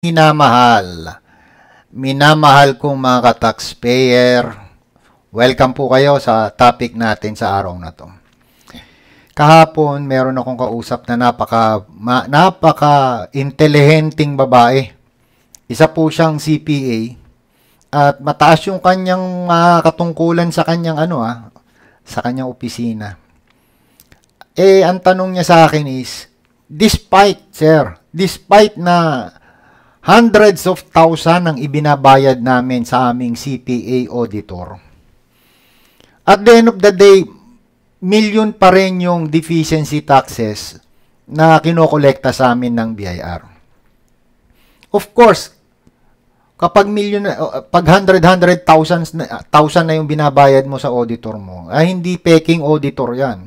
minamahal. Minamahal kong mga ka-taxpayer, welcome po kayo sa topic natin sa araw na to. Kahapon, meron akong kausap na napaka, ma, napaka intelihenteng babae. Isa po siyang CPA at mataas yung kanyang uh, katungkulan sa kanyang ano ah, sa kanyang opisina. Eh, ang tanong niya sa akin is, despite, sir, despite na hundreds of thousand ang ibinabayad namin sa aming CPA auditor. At the end of the day, million pa rin yung deficiency taxes na kinokolekta sa amin ng BIR. Of course, kapag million, pag 100, 100 thousands na, thousand na yung binabayad mo sa auditor mo, ay hindi peking auditor yan.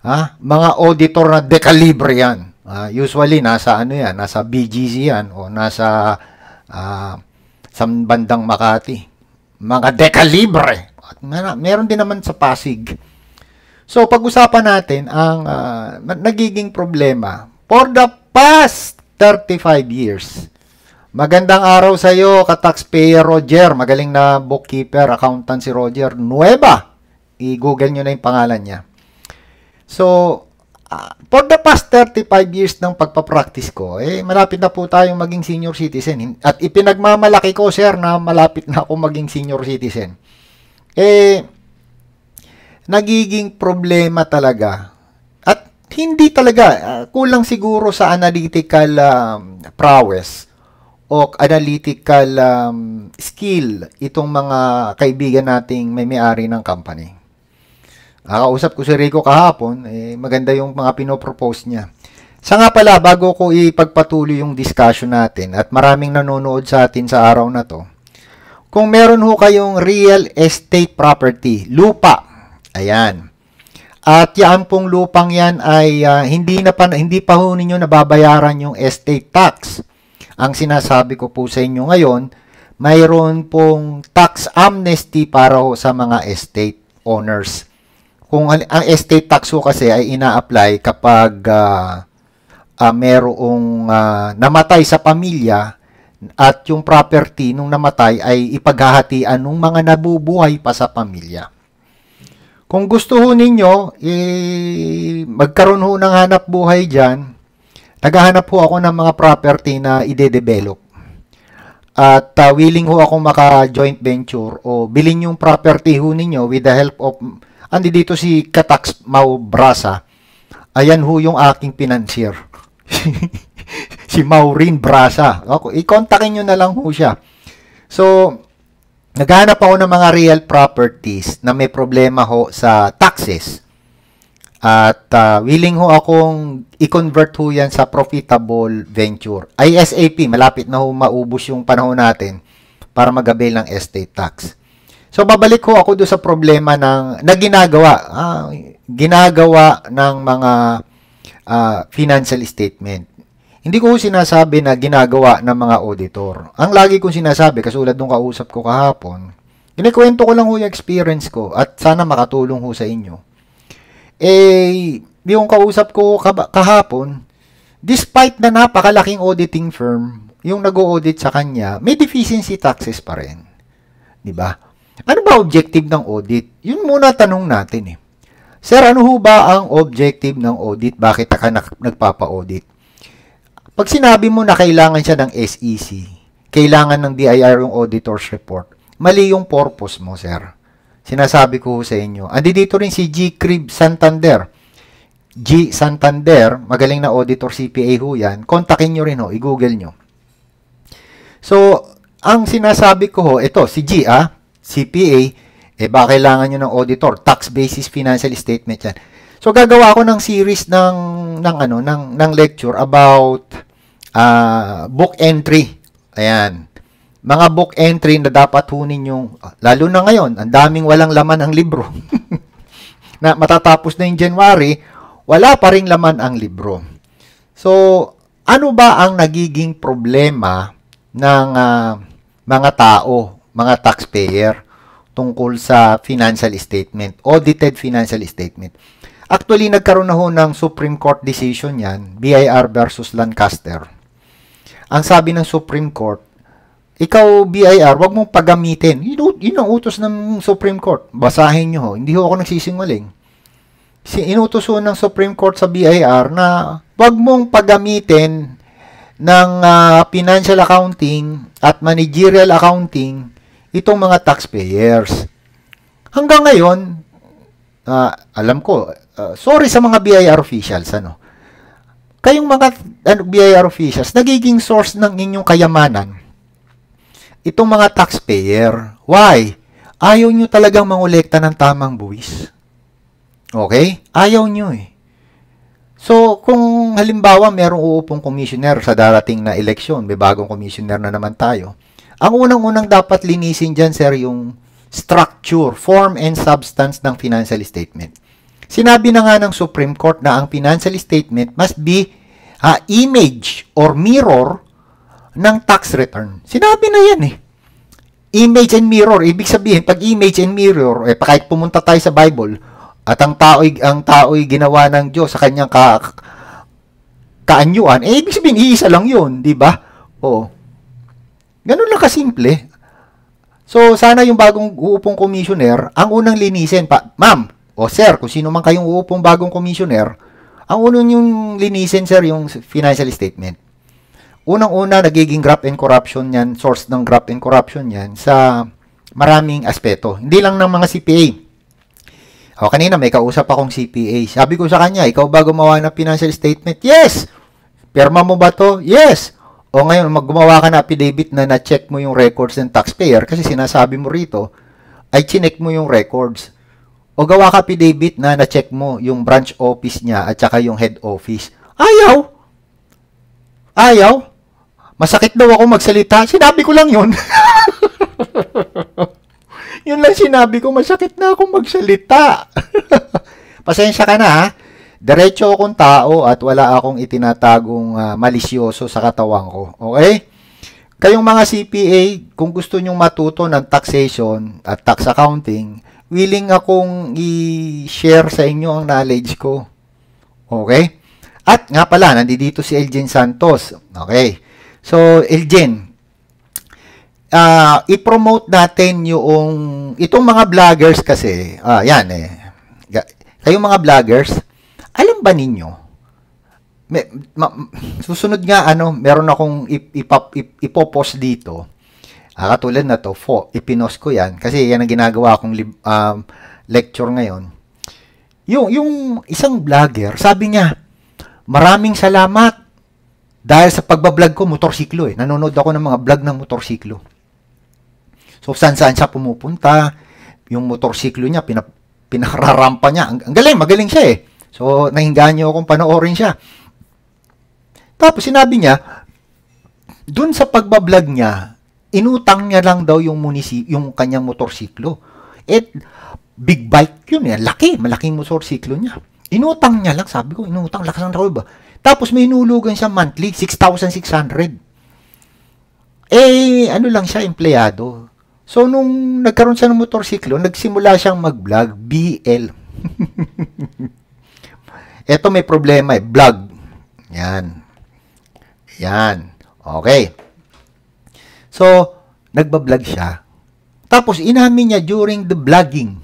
Ha? Mga auditor na dekalibre yan. Uh, usually nasa ano yan, nasa BGC yan o nasa uh, sa bandang Makati. Mga dekalibre. At mer- meron din naman sa Pasig. So pag-usapan natin ang uh, nagiging problema for the past 35 years. Magandang araw sa iyo, ka-taxpayer Roger. Magaling na bookkeeper, accountant si Roger. Nueva. I-google nyo na yung pangalan niya. So, uh, for the past 35 years ng pagpapractice ko, eh, malapit na po tayong maging senior citizen. At ipinagmamalaki ko, sir, na malapit na ako maging senior citizen. Eh, nagiging problema talaga. At hindi talaga, uh, kulang siguro sa analytical um, prowess o analytical um, skill itong mga kaibigan nating may may-ari ng company. Nakausap ko si Rico kahapon, eh, maganda yung mga pinopropose niya. Sa nga pala, bago ko ipagpatuloy yung discussion natin at maraming nanonood sa atin sa araw na to, kung meron ho kayong real estate property, lupa, ayan, at yan pong lupang yan ay uh, hindi, na pa, hindi pa ho ninyo nababayaran yung estate tax. Ang sinasabi ko po sa inyo ngayon, mayroon pong tax amnesty para ho sa mga estate owners. Kung ang estate tax ho kasi ay ina-apply kapag uh, uh, merong uh, namatay sa pamilya at yung property nung namatay ay ipaghahatian ng mga nabubuhay pa sa pamilya. Kung gusto ho ninyo, eh, magkaroon ho ng hanap buhay dyan, naghahanap ho ako ng mga property na ide-develop. At uh, willing ho ako maka-joint venture o bilhin yung property ho ninyo with the help of Andi dito si Katax Mau Brasa. Ayan ho yung aking financier. si Maureen Brasa. Ako, i-contactin nyo na lang ho siya. So, naghanap ako ng mga real properties na may problema ho sa taxes. At uh, willing ho akong i-convert ho yan sa profitable venture. ISAP, malapit na ho maubos yung panahon natin para mag-avail ng estate tax. So babalik ko ako do sa problema ng na ginagawa, ah, ginagawa ng mga uh, financial statement. Hindi ko sinasabi na ginagawa ng mga auditor. Ang lagi kong sinasabi, kasulad nung kausap ko kahapon, kinikwento ko lang ho yung experience ko at sana makatulong ho sa inyo. Eh, yung kausap ko kahapon, despite na napakalaking auditing firm, yung nag-audit sa kanya, may deficiency taxes pa rin. 'Di ba? Ano ba objective ng audit? Yun muna tanong natin eh. Sir, ano ho ba ang objective ng audit? Bakit ka nagpapa-audit? Pag sinabi mo na kailangan siya ng SEC, kailangan ng DIR yung auditor's report, mali yung purpose mo, sir. Sinasabi ko sa inyo. Andi dito rin si G. Crib Santander. G. Santander, magaling na auditor CPA ho yan. Kontakin nyo rin ho, i-google nyo. So, ang sinasabi ko ho, ito, si G, ah, CPA, eh ba kailangan nyo ng auditor? Tax basis financial statement yan. So gagawa ako ng series ng ng ano ng ng lecture about uh, book entry. Ayan. Mga book entry na dapat hunin yung lalo na ngayon, ang daming walang laman ang libro. na matatapos na yung January, wala pa ring laman ang libro. So, ano ba ang nagiging problema ng uh, mga tao mga taxpayer tungkol sa financial statement, audited financial statement. Actually, nagkaroon na ho ng Supreme Court decision yan, BIR versus Lancaster. ang sabi ng Supreme Court, ikaw BIR, wag mong pagamitin. Yun, yun ng Supreme Court. Basahin nyo ho. Hindi ho ako nagsisingaling. Si inutos ho ng Supreme Court sa BIR na wag mong pagamitin ng uh, financial accounting at managerial accounting itong mga taxpayers. Hanggang ngayon, uh, alam ko, uh, sorry sa mga BIR officials, ano, kayong mga ano, BIR officials, nagiging source ng inyong kayamanan itong mga taxpayer. Why? Ayaw nyo talagang mangolekta ng tamang buwis. Okay? Ayaw nyo eh. So, kung halimbawa merong uupong commissioner sa darating na eleksyon, may bagong commissioner na naman tayo, ang unang-unang dapat linisin dyan, sir, yung structure, form, and substance ng financial statement. Sinabi na nga ng Supreme Court na ang financial statement must be uh, image or mirror ng tax return. Sinabi na yan eh. Image and mirror, ibig sabihin, pag image and mirror, eh, kahit pumunta tayo sa Bible, at ang tao'y, ang tao'y ginawa ng Diyos sa kanyang ka, kaanyuan, eh, ibig sabihin, iisa lang yun, di ba? Oo. Ganun lang kasimple. So, sana yung bagong uupong commissioner, ang unang linisin, pa, ma'am, o sir, kung sino man kayong uupong bagong commissioner, ang unang yung linisin, sir, yung financial statement unang-una nagiging graft and corruption yan, source ng graft and corruption yan sa maraming aspeto. Hindi lang ng mga CPA. O, kanina may kausap akong CPA. Sabi ko sa kanya, ikaw ba gumawa ng financial statement? Yes! Perma mo ba to? Yes! O ngayon, maggumawa ka na affidavit na na-check mo yung records ng taxpayer kasi sinasabi mo rito, ay chinek mo yung records. O gawa ka affidavit na na-check mo yung branch office niya at saka yung head office. Ayaw! Ayaw! Masakit daw ako magsalita. Sinabi ko lang yun. yun lang sinabi ko, masakit na ako magsalita. Pasensya ka na ha. Diretso akong tao at wala akong itinatagong uh, malisyoso sa katawan ko. Okay? Kayong mga CPA, kung gusto nyong matuto ng taxation at tax accounting, willing akong i-share sa inyo ang knowledge ko. Okay? At nga pala, nandito si Elgin Santos. Okay? So, Eljen, uh, i-promote natin yung, itong mga vloggers kasi, ah, yan eh, kayong mga vloggers, alam ba ninyo, may, ma, susunod nga, ano, meron akong ipop, ip, ipopost dito, ah, katulad na to, fo, ipinost ko yan, kasi yan ang ginagawa kong um, lecture ngayon. Yung, yung isang vlogger, sabi niya, maraming salamat dahil sa pagbablog ko, motorsiklo eh. Nanonood ako ng mga vlog ng motorsiklo. So, saan-saan siya pumupunta. Yung motorsiklo niya, pinap pinakararampa niya. Ang, ang galing, magaling siya eh. So, nahingaan niyo akong panoorin siya. Tapos, sinabi niya, dun sa pagbablog niya, inutang niya lang daw yung, munisi yung kanyang motorsiklo. Eh, big bike yun eh. Laki, malaking motorsiklo niya. Inutang niya lang, sabi ko, inutang, lakas ng tao ba? Tapos may inulugan siya monthly, 6,600. Eh, ano lang siya, empleyado. So, nung nagkaroon siya ng motorsiklo, nagsimula siyang mag-vlog, BL. Ito may problema eh, vlog. Yan. Yan. Okay. So, nagbablog siya. Tapos, inamin niya during the vlogging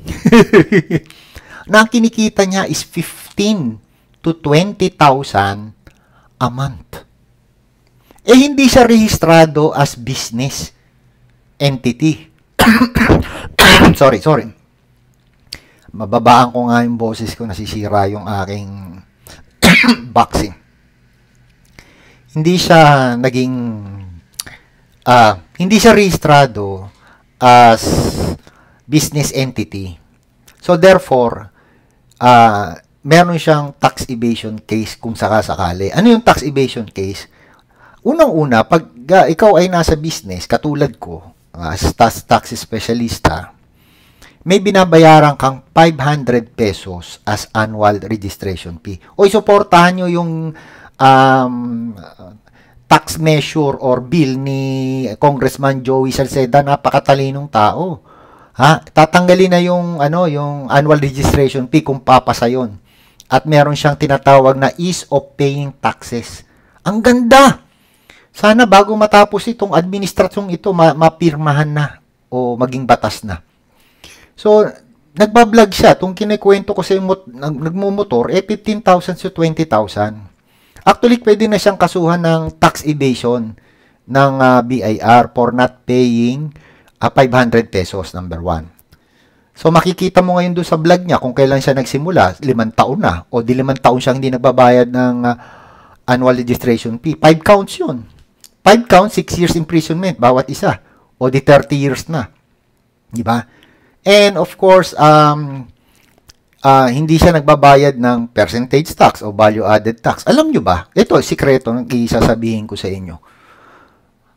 na ang kinikita niya is 15 to 20,000 a month. Eh, hindi siya rehistrado as business entity. sorry, sorry. Mababaan ko nga yung boses ko, nasisira yung aking boxing. Hindi siya naging, uh, hindi siya rehistrado as business entity. So, therefore, uh, meron siyang tax evasion case kung sakasakali. Ano yung tax evasion case? Unang-una, pag uh, ikaw ay nasa business, katulad ko, uh, as tax, tax specialista, may binabayaran kang 500 pesos as annual registration fee. O isuportahan nyo yung um, tax measure or bill ni Congressman Joey Salceda, napakatalinong tao. Ha? Tatanggalin na yung ano, yung annual registration fee kung papasa 'yon at meron siyang tinatawag na ease of paying taxes. Ang ganda! sana bago matapos itong administrasyong ito, ma- mapirmahan na o maging batas na. So, nagbablog siya. Itong kinikwento ko sa mot- nag- nagmumotor, eh 15,000 to 20,000. Actually, pwede na siyang kasuhan ng tax evasion ng ah, BIR for not paying ah, 500 pesos, number one. So makikita mo ngayon doon sa vlog niya kung kailan siya nagsimula, limang taon na, o di limang taon siya hindi nagbabayad ng ah, annual registration fee. Five counts yun. Five counts, six years imprisonment, bawat isa. O di 30 years na. Di ba? And of course, um, ah, hindi siya nagbabayad ng percentage tax o value added tax. Alam nyo ba? Ito, sikreto ng isasabihin ko sa inyo.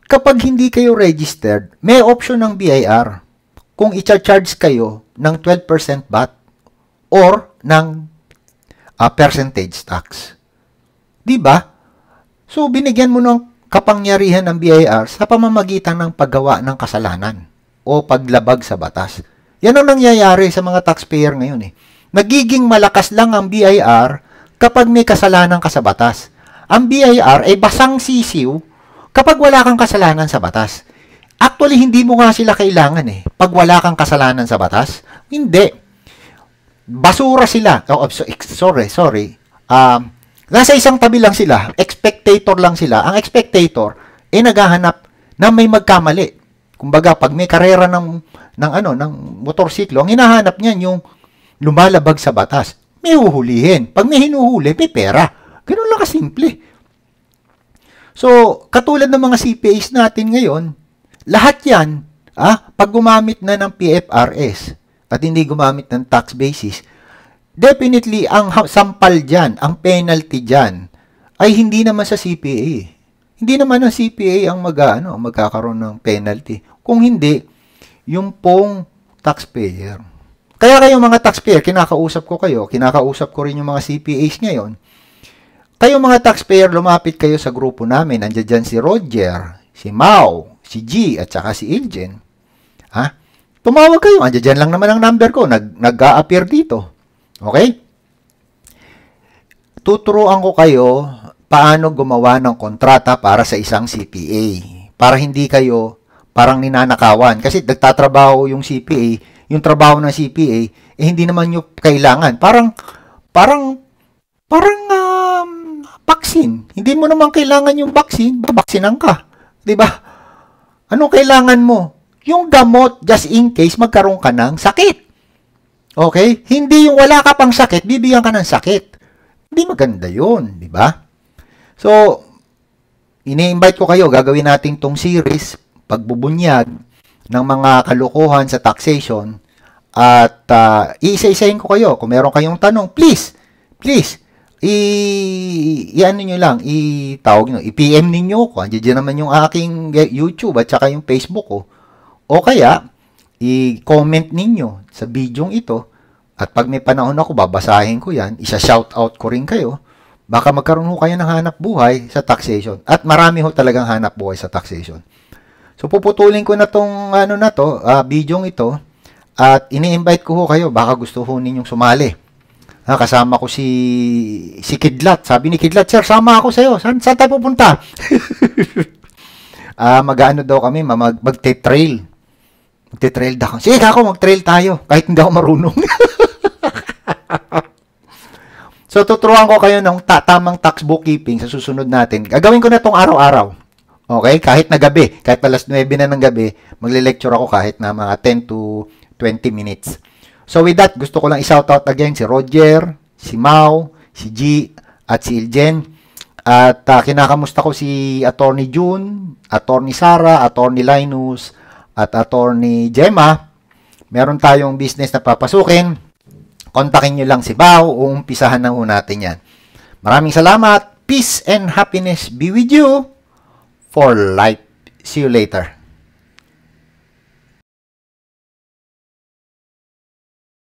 Kapag hindi kayo registered, may option ng BIR kung i-charge kayo ng 12% VAT or ng ah, percentage tax. 'Di ba? So binigyan mo ng kapangyarihan ng BIR sa pamamagitan ng paggawa ng kasalanan o paglabag sa batas. Yan ang nangyayari sa mga taxpayer ngayon eh. Nagiging malakas lang ang BIR kapag may kasalanan ka sa batas. Ang BIR ay basang sisiw kapag wala kang kasalanan sa batas. Actually, hindi mo nga sila kailangan eh. Pag wala kang kasalanan sa batas, hindi. Basura sila. Oh, so- sorry, sorry. Um, nasa isang tabi lang sila. Expectator lang sila. Ang expectator, eh naghahanap na may magkamali. Kumbaga, pag may karera ng, ng, ano, ng motorsiklo, ang hinahanap niyan yung lumalabag sa batas. May huhulihin. Pag may hinuhuli, may pera. Ganun lang kasimple. So, katulad ng mga CPAs natin ngayon, lahat yan, ah, pag gumamit na ng PFRS at hindi gumamit ng tax basis, definitely ang sampal dyan, ang penalty dyan, ay hindi naman sa CPA. Hindi naman ang CPA ang mag, ano, magkakaroon ng penalty. Kung hindi, yung pong taxpayer. Kaya kayo mga taxpayer, kinakausap ko kayo, kinakausap ko rin yung mga CPAs ngayon, kayo mga taxpayer, lumapit kayo sa grupo namin. Andiyan dyan si Roger, si Mau, si G, at saka si Iljen. Ha? Tumawag kayo. Andiyan dyan lang naman ang number ko. Nag, nag-a-appear dito. Okay? Tuturuan ko kayo paano gumawa ng kontrata para sa isang CPA. Para hindi kayo parang ninanakawan. Kasi nagtatrabaho yung CPA, yung trabaho ng CPA, eh hindi naman nyo kailangan. Parang, parang, parang, um, vaccine. Hindi mo naman kailangan yung vaccine, babaksinan ka. 'Di ba? Anong kailangan mo? Yung gamot just in case magkaroon ka ng sakit. Okay? Hindi yung wala ka pang sakit, bibigyan ka ng sakit. Hindi maganda yun, di ba? So, ini-invite ko kayo, gagawin natin tong series, pagbubunyag ng mga kalukuhan sa taxation at uh, iisa-isahin ko kayo. Kung meron kayong tanong, please, please, i, i ano nyo lang, i tawag nyo, i-PM ninyo ko. Andiyan naman yung aking YouTube at saka yung Facebook ko. O kaya, i-comment ninyo sa video ito. At pag may panahon ako, babasahin ko yan. Isa-shout out ko rin kayo. Baka magkaroon ho kayo ng hanap buhay sa taxation. At marami ho talagang hanap buhay sa taxation. So, puputulin ko na tong ano na to, uh, video ito. At ini-invite ko ho kayo. Baka gusto ho ninyong sumali. Ha, kasama ko si si Kidlat. Sabi ni Kidlat, "Sir, sama ako sa iyo. Saan saan tayo pupunta?" Ah, uh, mag-ano daw kami, mag magte-trail. Magte-trail daw. Sige, ako mag-trail tayo kahit hindi ako marunong. so tuturuan ko kayo ng ta tamang tax bookkeeping sa susunod natin. Gagawin ko na tong araw-araw. Okay? Kahit na gabi, kahit alas 9 na ng gabi, magle-lecture ako kahit na mga 10 to 20 minutes. So with that, gusto ko lang i-shoutout again si Roger, si Mau, si G, at si Iljen. At uh, kinakamusta ko si Attorney June, Attorney Sara, Attorney Linus, at Attorney Gemma. Meron tayong business na papasukin. Kontakin nyo lang si Bao, uumpisahan na ho natin yan. Maraming salamat. Peace and happiness be with you for life. See you later.